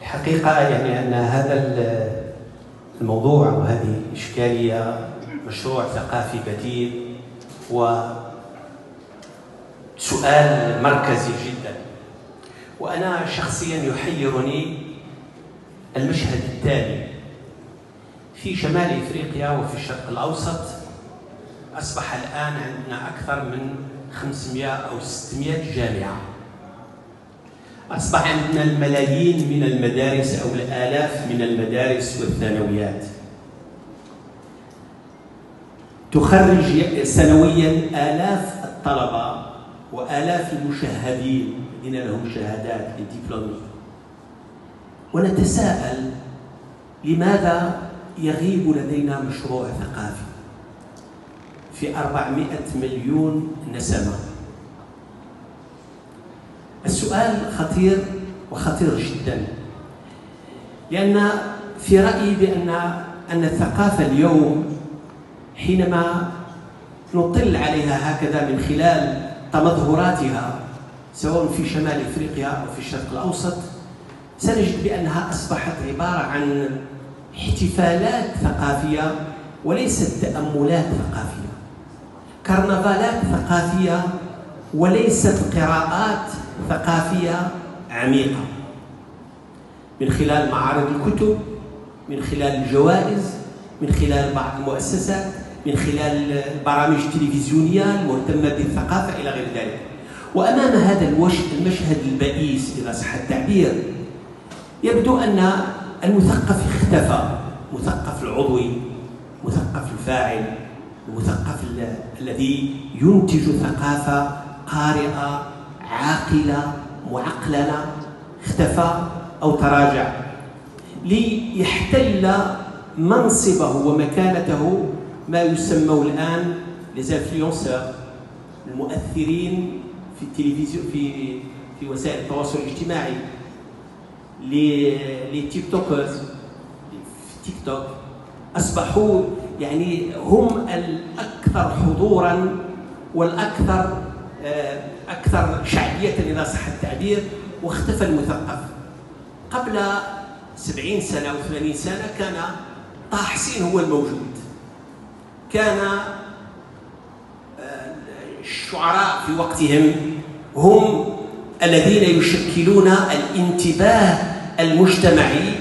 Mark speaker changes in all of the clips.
Speaker 1: الحقيقة يعني أن هذا الموضوع وهذه إشكالية مشروع ثقافي بديل وسؤال مركزي جدا. وأنا شخصيا يحيرني المشهد التالي. في شمال إفريقيا وفي الشرق الأوسط أصبح الآن عندنا أكثر من 500 أو 600 جامعة. أصبح عندنا الملايين من المدارس أو الآلاف من المدارس والثانويات. تخرج سنويا آلاف الطلبة وآلاف المشهدين الذين لهم شهادات الدبلومي ونتساءل لماذا يغيب لدينا مشروع ثقافي في 400 مليون نسمة؟ السؤال خطير وخطير جدا. لأن في رأيي بأن أن الثقافة اليوم حينما نطل عليها هكذا من خلال تمظهراتها سواء في شمال إفريقيا أو في الشرق الأوسط سنجد بأنها أصبحت عبارة عن احتفالات ثقافية وليست تأملات ثقافية. كرنفالات ثقافية وليست قراءات ثقافية عميقة. من خلال معارض الكتب من خلال الجوائز من خلال بعض المؤسسات من خلال البرامج التلفزيونيه المهتمة بالثقافة إلى غير ذلك. وأمام هذا المشهد البئيس اذا صح التعبير يبدو أن المثقف اختفى مثقف العضوي مثقف الفاعل المثقف الذي ينتج ثقافة قارئه عاقله معقلنه اختفى أو تراجع. ليحتل منصبه ومكانته ما يسمى الآن ليزانفلونسور المؤثرين في التلفزيون في في وسائل التواصل الاجتماعي. لي تيك توكرز في تيك توك أصبحوا يعني هم الأكثر حضورا والأكثر أكثر شعبية اذا صح التعبير واختفى المثقف قبل سبعين سنة أو ثمانين سنة كان طه حسين هو الموجود كان الشعراء في وقتهم هم الذين يشكلون الانتباه المجتمعي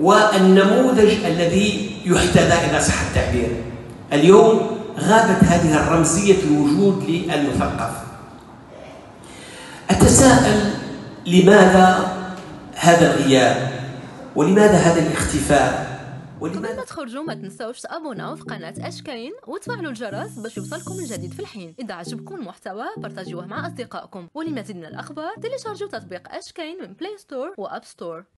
Speaker 1: والنموذج الذي يحتذى إذا صح التعبير. اليوم غابت هذه الرمزية الوجود للمثقف. اتساءل لماذا هذا الغياب؟ ولماذا هذا الاختفاء؟
Speaker 2: قبل ما تخرجوا ما تنساوش تابوناو في قناة اشكاين وتفعلوا الجرس باش يوصلكم الجديد في الحين إذا عجبكم المحتوى بارتاجيوه مع أصدقائكم ولمزيد من الأخبار تيليشارجوا تطبيق اشكاين من Play Store و App Store